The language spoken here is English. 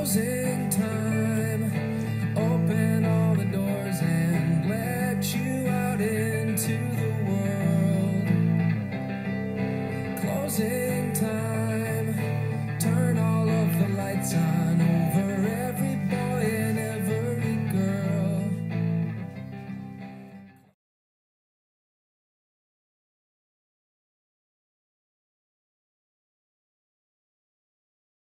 closing time. Open all the doors and let you out into the world. Closing time.